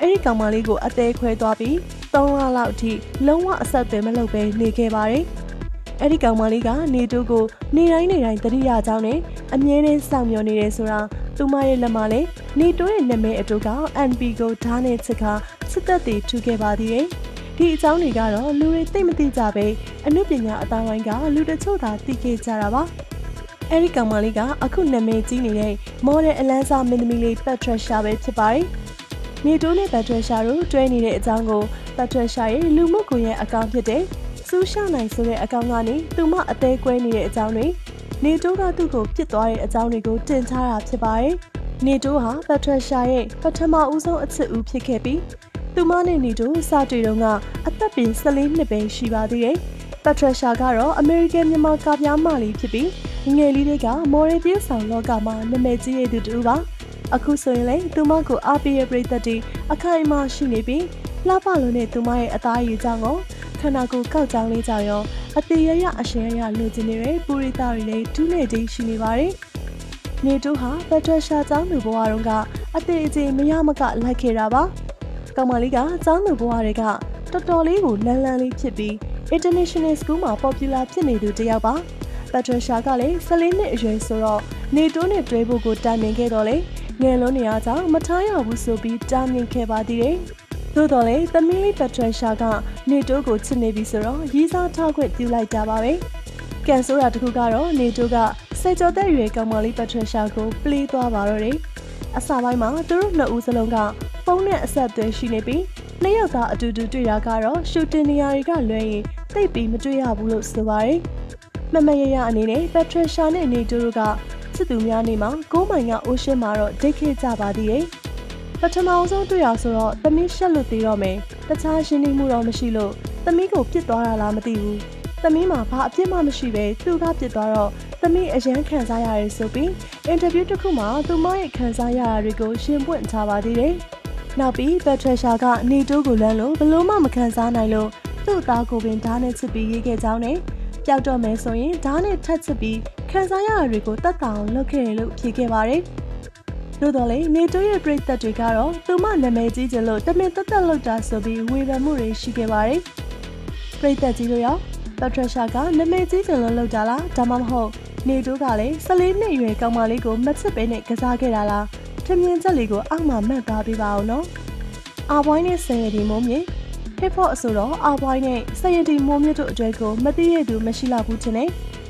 အဲ့ဒီကောင်မလေးကိုအသေးခွဲသွားပြီး3လလောက်အထိလုံးဝအဆက်အသွယ်မလုပ်ဘဲနေခဲ့ပါတယ်။အဲ့ဒီကောင်မလေးကနေတိုးကိုနေတိုင်းနေတိုင်းတတိယအကြောင်းနဲ့အမြဲတမ်းစောင့်မျှော်နေတယ်ဆိုတာသူမရဲ့လက်မလေးနေတိုးရဲ့နာမည်အတူက NB ကိုဓာတ်နဲ့ချစ်ခါစစ်သက်တည်ထူခဲ့ပါသေးတယ်။ဒီအကြောင်းတွေကတော့လူတွေသိမသိကြပဲအမှုပညာအတိုင်းဝိုင်းကလူတချို့သာသိခဲ့ကြတာပါ။ အဲ့ဒီကောင်မလေးကအခုနာမည်ကြီးနေတဲ့မော်ဒယ်အလန်းစားမင်းသမီးလေးပတ်ထရက်ရှာပဲဖြစ်ပါတယ်။နေတိုးနဲ့ပတ်ထရက်ရှာတို့တွဲနေတဲ့အကြောင်းကိုပတ်ထရက်ရှာရဲ့လူမှုကွန်ရက်အကောင့်ဖြစ်တဲ့စူးရှာနိုင်ဆိုတဲ့အကောင့်ကနေသူမအသေးကွဲနေတဲ့အကြောင်းတွေနေတိုးကသူ့ကိုပြစ်သွားတဲ့အကြောင်းတွေကိုတင်ထားတာဖြစ်ပါတယ်။နေတိုးဟာပတ်ထရက်ရှာရဲ့ပထမဦးဆုံးအချစ်ဦးဖြစ်ခဲ့ပြီးသူမနဲ့နေတိုးစတွေ့တုန်းကအသက်ပင်14နှစ်ပဲရှိပါသေးတယ်။ ပတ်ထရက်ရှာကတော့အမေရိကန်မြန်မာကားပြားမလေးဖြစ်ပြီးငယ်လေးတွေကမော်ရီပြေးဆောင်လောကမှာနာမည်ကြီးရတဲ့သူတူပါ။အခုဆိုရင်လည်းသူမကိုအားပေးရပရိသတ်တွေအခိုင်အမာရှိနေပြီးလှပလုံးနဲ့သူမရဲ့အသားရည်ကြောင့်ကိုခန္ဓာကိုယ်ကောက်ကြောင်းလေးကြောင့်ရောအသေးရရအရှယ်ရရလိုချင်နေတဲ့ပူရိသတွေလည်းဒူးနေတည်းရှိနေပါတယ်။နေတူဟာဘတ်ထရရှာကျောင်းသူဘဝတုန်းကအသေးအကျေမရမကလိုက်ခဲ့တာပါ။ကောင်မလေးကကျောင်းသူဘဝတွေကတော်တော်လေးကိုလန်းလန်းလေးဖြစ်ပြီး International School မှာ popular ဖြစ်နေသူတစ်ယောက်ပါ။ဘတ်ထရရှာကလည်း14နှစ်အရွယ်ဆိုတော့နေတိုးနဲ့တွဲဖို့ကိုတိုင်ပင်ခဲ့တော့လေငယ်လုံးနေရာကြောင့်မထားရဘူးဆိုပြီးတားမြင်ခဲ့ပါသေးတယ်။သို့တော်လည်းသမီးလေးပထရရှာကနေတိုးကိုချစ်နေပြီဆိုတော့ရီးစားထားခွင့်ပြုလိုက်ကြပါပဲ။ကန်ဆိုးတာတခုကတော့နေတိုးကစေကျော်တဲ့ရွယ်ကောင်မလေးပထရရှာကိုပလေးသွားပါတော့တယ်။အစပိုင်းမှာသူတို့နှစ်ဦးစလုံးကဖုန်းနဲ့အဆက်အသွယ်ရှိနေပြီး နှစ်ယောက်သားအတူတူတွေ့တာကတော့ရှူတင်နေရာတွေကလွှဲရင်သိပ်ပြီးမတွေ့ရဘူးလို့ဆိုပါတယ်။မမရရအနေနဲ့ပထရရှာနဲ့နေတိုးတို့ကစစ်သူများနေမှာ9မိုင်ကအိုးရှင်းမှာတော့ဒိတ်ခဲ့ကြပါသေးတယ်။ပထမအောင်ဆုံးတွေ့ရဆိုတော့သမီးရှက်လို့သေးတော့မယ်တခြားရှင်းနေမှုတော့မရှိလို့သမီးကိုပြစ်သွားတာလားမသိဘူးသမီးမှာဘာအပြစ်မှမရှိပဲသူကပြစ်သွားတော့သမီးအရန်ခံစားရတယ်ဆိုပြီးအင်တာဗျူးတစ်ခုမှာသူမရဲ့ခံစားရတာတွေကိုရှင်းပွင့်ထားပါသေးတယ် နောက်ပြီးဘက်ထရက်ရှာကနေတိုးကိုလမ်းလို့ဘလို့မှမခံစားနိုင်လို့သူ့သားကိုပင်ဓာတ်နဲ့ချစ်ပြီးရေးခဲ့ကြောင်းနဲ့ပျောက်တော့မယ်ဆိုရင်ဓာတ်နဲ့ထပ်ချစ်ပြီးခံစားရတာတွေကိုတတ်တာအောင်လုပ်ခဲ့တယ်လို့ဖြေခဲ့ပါတယ်။သို့တော်လည်းနေတိုးရဲ့ပြည်သက်တွေကတော့သူမနာမည်ကြီးကြလို့တမင်တက်တက်လောက်တာဆိုပြီးဝေဖန်မှုတွေရှိခဲ့ပါတယ်။ပြည်သက်ကြီးတို့ရောပက်ထရရှာကနာမည်ကြီးကြလို့လောက်ကြလားဒါမှမဟုတ်နေတိုးကလည်း14နှစ်အရွယ်ကောင်မလေးကိုမချစ်ပဲနဲ့ကစားခဲ့တာလား ထမြင်ချက်လေးကိုအောက်မှာမှတ်သားပေးပါအောင်နော်။အာဘွိုင်းနဲ့ဆယ်ရည်မိုးမြေဟစ်ဖော့အဆိုတော့အာဘွိုင်းနဲ့ဆယ်ရည်မိုးမြေတို့အတွေ့ကိုမသိရသူမရှိလောက်ဘူးချင်းနဲ့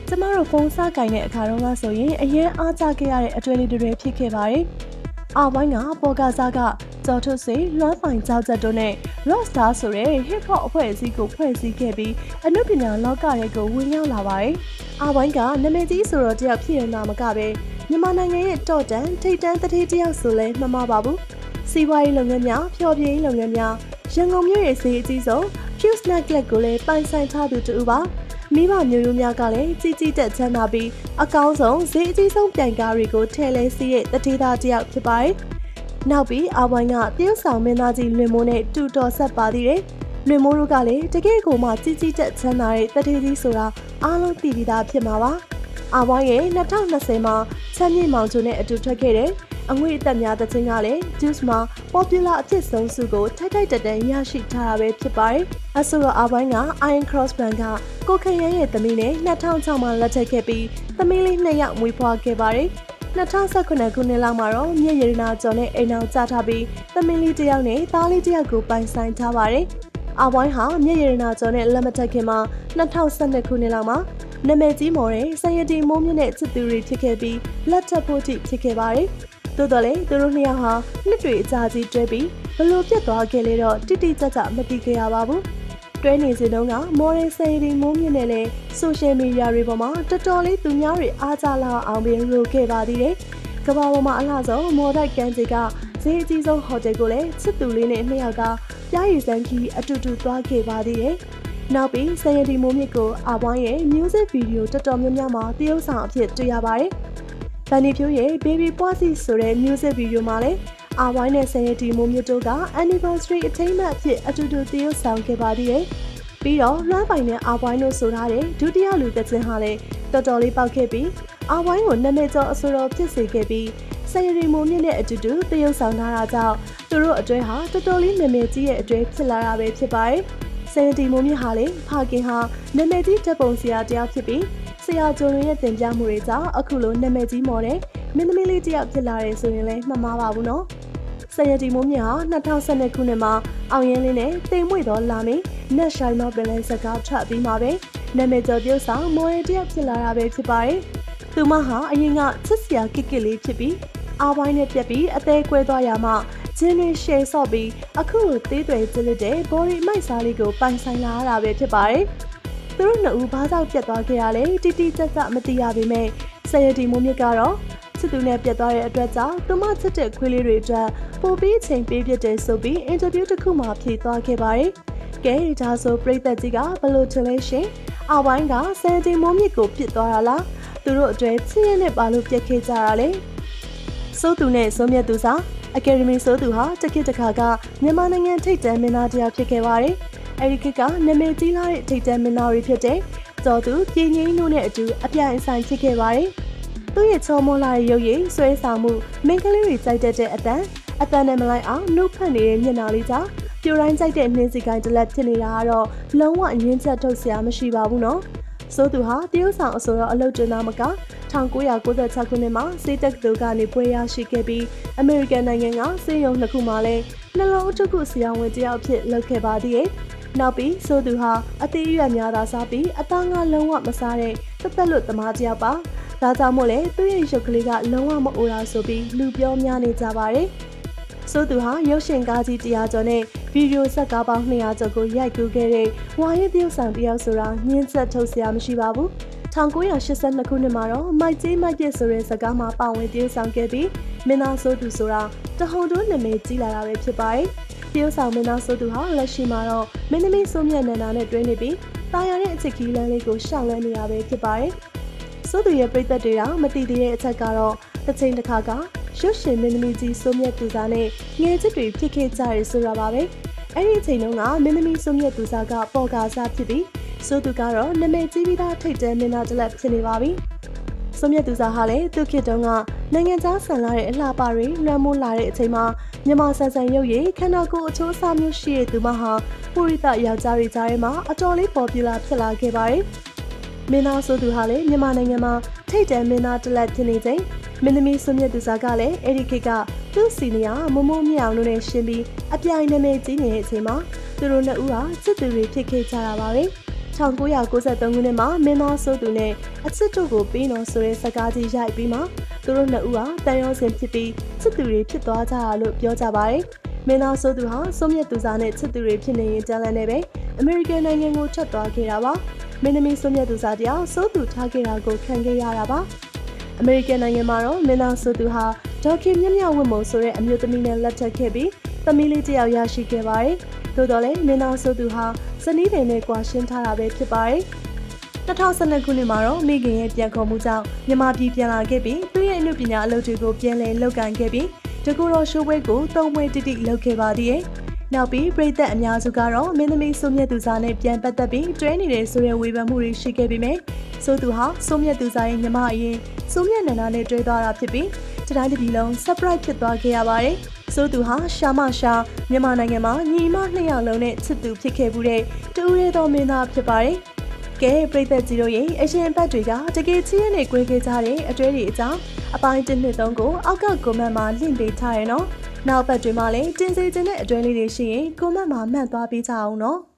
ကျမတို့ဖုန်းစကင်တဲ့အခါတုန်းကဆိုရင်အရင်အားကြခဲ့ရတဲ့အတွေ့အကြုံတွေဖြစ်ခဲ့ပါတယ်။အောက်ပိုင်းကပေါ်ကစားကကျော်ထုတ်စေလွမ်းပိုင်ကြောက်ချက်တို့နဲ့ Rockstar ဆိုတဲ့ hip hop အဖွဲ့အစည်းကိုဖွဲ့စည်းခဲ့ပြီးအနုပညာလောကတွေကိုဝင်ရောက်လာပါတယ်။အောက်ပိုင်းကနာမည်ကြီးဆိုတော့တယောက်ဖြစ်နေတာမကပဲ မြန်မာနိုင်ငံရဲ့တော့တန်ထိတ်တန်းတတိတယောက်ဆိုလဲမမှားပါဘူး။စီးပွားရေးလုပ်ငန်းများဖျော်ဖြေရေးလုပ်ငန်းများရန်ကုန်မြို့ရဲ့ဈေးအကြီးဆုံး Fuse Nightclub ကိုလည်းပိုင်ဆိုင်ထားသူတူပါ။မိဘမျိုးရိုးများကလည်းကြီးကြီးတက်ချမ်းသာပြီးအကောင်းဆုံးဈေးအကြီးဆုံးပြိုင်ကားတွေကိုထည့်လဲစီးတဲ့တတိသားတစ်ယောက်ဖြစ်ပါတယ်။နောက်ပြီးအဝိုင်းကတရုတ်ဆောင်မင်းသားကြီးလွင်မိုးနဲ့တူတော်ဆက်ပါသေးတယ်။လွင်မိုးတို့ကလည်းတကယ့်ကိုမှကြီးကြီးတက်ချမ်းသာတဲ့တတိကြီးဆိုတာအားလုံးသိပြီးသားဖြစ်မှာပါ။ အဝိုင်းရဲ့2020မှာချမ်းမြေမောင်ကျိုနဲ့အတူထွက်ခဲ့တဲ့အငွေအသက်များတဲ့ချင်းကလည်း Juice မှာ popular အဖြစ်ဆုံးစုကိုထိုက်ထိုက်တတန်ရရှိထားတာပဲဖြစ်ပါတယ်။အဆိုတော်အပိုင်းက Iron Cross Band ကကိုခရန်ရဲ့သမီးနဲ့2006မှာလက်ထပ်ခဲ့ပြီးသမီးလေးနှစ်ယောက်မွေးဖွားခဲ့ပါတယ်။2019ခုနှစ်လောက်မှာတော့မြည့်ရည်နာကျော်နဲ့အိမ်အောင်ကြထားပြီးသမီးလေးတစ်ယောက်နဲ့သားလေးတစ်ယောက်ကိုပိုင်ဆိုင်ထားပါတယ်။အဝိုင်းဟာမြည့်ရည်နာကျော်နဲ့လက်မထက်ခင်မှာ2012ခုနှစ်လောက်မှာ နာမည်ကြီးမော်တဲ့ဆန်ရတီမိုးမြင့်တဲ့ချစ်သူတွေဖြစ်ခဲ့ပြီးလက်ထပ်ဖို့ထိဖြစ်ခဲ့ပါတယ်။သို့တော်လည်းသူတို့နှစ်ယောက်ဟာနှစ်တွေအကြာကြီးတွဲပြီးဘလို့ပြတ်သွားခဲ့လေတော့တိတိကျကျမသိခဲ့ရပါဘူးတွဲနေစဉ်တုန်းကမော်ဒယ်ဆယ်ရီမိုးမြင့်နဲ့လည်းဆိုရှယ်မီဒီယာတွေပေါ်မှာတော်တော်လေးသူများတွေအားကြလာအောင်ပြီးရိုခဲ့ပါသေးတယ်။ကမ္ဘာပေါ်မှာအလှဆုံးမော်ဒိုက်ကန်စီကဈေးအကြီးဆုံးဟိုတယ်ကိုလည်းချစ်သူလေးနဲ့နှစ်ယောက်ကပြားရည်စမ်းကြီးအတူတူသွားခဲ့ပါသေးတယ်။ နောက်ပြီးဆယ်ရီမိုးမြင့်ကိုအပွားရဲ့ music video တော်တော်များများမှာတရုပ်ဆောင်အဖြစ်တွေ့ရပါတယ်။ဗန်နီဖြိုးရဲ့ Baby Posse ဆိုတဲ့ music video မှာလည်းအာဝိုင်းနဲ့ဆယ်ရတီမိုးမြတ်တို့က anniversary အထိမ်းအမှတ်အဖြစ်အတူတူတရုပ်ဆောင်ခဲ့ပါသေးတယ်။ပြီးတော့လွှမ်းပိုင်နဲ့အာဝိုင်းတို့ဆိုထားတဲ့ဒုတိယလူသက်ချင်းဟာလည်းတော်တော်လေးပေါက်ခဲ့ပြီးအာဝိုင်းကိုနာမည်ကျော်အဆိုတော်ဖြစ်စေခဲ့ပြီးဆယ်ရီမိုးမြင့်နဲ့အတူတူတရုပ်ဆောင်ထားတာကြောင့်သူတို့အတွဲဟာတော်တော်လေးနာမည်ကြီးရဲ့အတွဲဖြစ်လာတာပဲဖြစ်ပါတယ်။ ဆယ်ရီမိုးမြင့်ဟာလေဖခင်ဟာနာမည်ကြီးတပ်ပုံဆရာတယောက်ဖြစ်ပြီးဆရာကျော်ရင်းရဲ့တင်ပြမှုတွေကြောင့်အခုလိုနာမည်ကြီးမော်တဲ့မင်းသမီးလေးတယောက်ဖြစ်လာတယ်ဆိုရင်လည်းမှမပါဘူးနော်။ဆယ်ရတီမိုးမြဟာ2012ခုနှစ်မှာအောင်ရင်လင်းနဲ့တိမ်မွေ့သောလာမင်းနက်ရှိုင်းမောပလန်စကားထွက်ပြီးမှာပဲနာမည်ကျော်ပြုတ်ဆောင်မော်ရတယောက်ဖြစ်လာတာပဲဖြစ်ပါတယ်။သူမဟာအရင်ကချစ်စရာကစ်ကစ်လေးဖြစ်ပြီးအားပိုင်းနဲ့ပြက်ပြီးအသေးကွဲသွားရမှ ဂျင်းနဲ့ရှယ်ဆော့ပြီးအခုလိုသေးတွေကျစ်တဲ့ဘော်ရီမိုက်စားလေးကိုပိုင်ဆိုင်လာရတာပဲဖြစ်ပါတယ်။သူတို့နှစ်ဦးဘာကြောင့်ပြတ်သွားခဲ့ရလဲတိတိကျကျမသိရပေမဲ့ဆယ်ရတီမိုးမြင့်ကတော့ချစ်သူနဲ့ပြတ်သွားတဲ့အတွက်ကြောင့်သူမချစ်တဲ့ခွေးလေးတွေအတွက်ပိုပြီးချိန်ပေးဖြစ်တယ်ဆိုပြီးအင်တာဗျူးတစ်ခုမှဖြေသွားခဲ့ပါတယ်။ကဲဒါဆိုပရိသတ်ကြီးကဘလို့ထင်လဲရှင်။အဝိုင်းကဆယ်တင်မိုးမြစ်ကိုပြစ်သွားတာလား။သူတို့အတွဲချင်းရနဲ့ပါလို့ပြက်ခဲ့ကြတာလေ။စိုးသူနဲ့စိုးမြတ်သူစာ အကယ်ဒမီစိုးသူဟာတခစ်တခါကမြန်မာနိုင်ငံထိပ်တန်းမင်းသားတယောက်ဖြစ်ခဲ့ပါတယ်။အဲဒီခေတ်ကနာမည်ကြီးလာတဲ့ထိပ်တန်းမင်းသားတွေဖြစ်တဲ့ကျော်သူပြည်ငိမ့်တို့နဲ့အတူအပြိုင်ဆိုင်ဖြစ်ခဲ့ပါတယ်။သူ့ရဲ့ချောမောလာတဲ့ရုပ်ရည်ဆွဲဆောင်မှုမင်းကလေးတွေကြိုက်တဲ့အတန်းအတန်နဲ့မလိုက်အောင်နှုတ်ဖက်နေတဲ့မျက်နှာလေးကြောင့်ပြိုတိုင်းကြိုက်တဲ့နှင်းစီကိုင်းတလက်ဖြစ်နေတာကတော့လုံးဝအငင်းချက်ထုတ်စရာမရှိပါဘူးနော် ဆိုသူဟာတရုတ်ဆောင်အစိုးရအလုပ်တင်သားမက1996ခုနှစ်မှာစေတက်ကတူကနေပွဲရရှိခဲ့ပြီးအမေရိကန်နိုင်ငံကစေယုံနှစ်ခုမှာလည်းနှလုံးအထုခုဆရာဝန်တယောက်ဖြစ်လုပ်ခဲ့ပါသေးတယ်။နောက်ပြီးဆိုသူဟာအသေးရွက်များသာစားပြီးအသားငါလုံးဝမစားတဲ့တသက်လွတ်သမားတယောက်ပါ။ဒါကြောင့်မို့လဲသူ့ရဲ့ရုပ်ကလေးကလုံးဝမအိုတာဆိုပြီးလူပြောများနေကြပါတယ်။ ဆိုသူဟာရုပ်ရှင်ကားကြီး100ကျော်နဲ့ဗီဒီယိုဆက်ကားပေါင်း200ကျော်ကိုရိုက်ကူးခဲ့တဲ့ဝါရင်တရုတ်ဆောင်တယောက်ဆိုတာညှင်းဆက်ထုတ်စရာမရှိပါဘူး1982ခုနှစ်မှာတော့မိုက်ကြီးမိုက်ပြစ်ဆိုတဲ့ဇာတ်ကားမှာပါဝင်တရုတ်ဆောင်ခဲ့ပြီးမင်းသားဆိုသူဆိုတာတဟုန်တွန်းနာမည်ကြီးလာတာပဲဖြစ်ပါတယ်တရုတ်ဆောင်မင်းသားဆိုသူဟာလက်ရှိမှာတော့မင်းသမီးစိုးမြတ်နန္ဒာနဲ့တွဲနေပြီးတာယာတဲ့အချစ်ကြီးလမ်းလေးကိုရှောင်လန်းနေရပဲဖြစ်ပါတယ် ဆိုသူရဲ့ပြည့်သက်တွေကမသိသေးတဲ့အချက်ကတော့တစ်ချိန်တစ်ခါကရုပ်ရှင်မင်းသမီးကြီးစိုးမြတ်သူစားနဲ့ငယ်ချစ်တွေဖြစ်ခဲ့ကြရဆိုတာပါပဲအဲ့ဒီအချိန်တုန်းကမင်းသမီးစိုးမြတ်သူစားကပေါ်ကားစားဖြစ်ပြီးစိုးသူကတော့နာမည်ကြီးပြီးသားထိတ်တဲမင်းသားတစ်လက်ဖြစ်နေပါပြီစိုးမြတ်သူစားဟာလည်းသူခေတ်တုန်းကနိုင်ငံသားဆန်လာတဲ့အလှပတွေလွှမ်းမိုးလာတဲ့အချိန်မှာမြန်မာဆန်ဆန်ရုပ်ရည်ခန္ဓာကိုယ်အချိုးအစားမျိုးရှိတဲ့သူမဟာပူရိတယောက်ျားတွေကြားထဲမှာအတော်လေးပေါ်ပြူလာဖြစ်လာခဲ့ပါတယ် မင်းသားဆိုသူဟာလည်းမြန်မာနိုင်ငံမှာထိတ်တန်မင်းသားတစ်လက်ဖြစ်နေချိန်မင်းသမီးဆွမြတ်သူစားကလည်းအဲ့ဒီခေတ်ကသူ့စီနီယာမမိုးမြောင်တို့နဲ့ရှင်းပြီးအပြိုင်နာမည်ကြီးနေတဲ့အချိန်မှာသူတို့နှစ်ဦးဟာစစ်သူတွေဖြစ်ခဲ့ကြတာပါပဲ1993ခုနှစ်မှာမင်းသားဆိုသူနဲ့အချစ်တို့ကိုပြီးတော့ဆိုတဲ့စကားကြီးရိုက်ပြီးမှသူတို့နှစ်ဦးဟာတန်ရုံးစင်ဖြစ်ပြီးစစ်သူတွေဖြစ်သွားကြတာလို့ပြောကြပါတယ်မင်းသားဆိုသူဟာစုံမြတ်သူစားနဲ့ချစ်သူတွေဖြစ်နေရင်ကြမ်းလန်းနေပဲအမေရိကန်နိုင်ငံကိုထွက်သွားခဲ့တာပါ မင်းသမီးစုံမြတ်သူစားတယောက်စိုးသူထားခဲ့တာကိုခံခဲ့ရတာပါအမေရိကန်နိုင်ငံမှာတော့မင်းသားဆိုသူဟာဒေါ်ခင်မြမြဝတ်မုံဆိုတဲ့အမျိုးသမီးနဲ့လက်ထပ်ခဲ့ပြီးသမီးလေးတစ်ယောက်ရရှိခဲ့ပါတယ်။သို့တော်လည်းမင်းသားဆိုသူဟာဇနီးပင်နဲ့ကွာရှင်းထားတာပဲဖြစ်ပါတယ်။2012ခုနှစ်မှာတော့မိခင်ရဲ့ပြန်ခေါ်မှုကြောင့်မြန်မာပြည်ပြန်လာခဲ့ပြီးသူ့ရဲ့အမှုပညာအလုပ်တွေကိုပြန်လည်လုပ်ကိုင်ခဲ့ပြီးတကူတော်ရှိုးပွဲကိုသုံးပွဲတိတိလုပ်ခဲ့ပါသေးတယ်။ နောက်ပြီးပြည်သက်အများစုကတော့မင်းသမီးစုမြတ်သူစားနဲ့ပြန်ပတ်သက်ပြီးတွဲနေတဲ့ဆိုတဲ့ဝေဖန်မှုတွေရှိခဲ့ပြီးမြဲဆိုသူဟာစုမြတ်သူစားရဲ့ညီမအရင်စိုးမြတ်နန္ဒာနဲ့တွဲသွားတာဖြစ်ပြီးတတိုင်းတစ်ပြည်လုံး surprise ဖြစ်သွားခဲ့ရပါတယ်။ဆိုသူဟာရှာမရှာမြန်မာနိုင်ငံမှာညီမနှစ်ယောက်လုံးနဲ့ချစ်သူဖြစ်ခဲ့မှုတဲ့တူရဲတော်မင်းသားဖြစ်ပါတယ်။ကဲပရိသတ်ကြီးတို့ရဲ့အရှင်ဘတ်တွေကတကယ်ချစ်ရနဲ့꿰ခဲ့ကြတဲ့အတွေ့အကြုံတွေအကြောင်းအပိုင်းတစ်နှစ်သုံးကိုအောက်ကကွန်မန့်မှာလင့်ပေးထားရနော်။ နောက်ဘက်တွေမှာလည်းတင်စေခြင်းတဲ့အတွဲလေးတွေရှိရင်ကွန်မန့်မှာမှတ်သွားပေးကြအောင်နော်။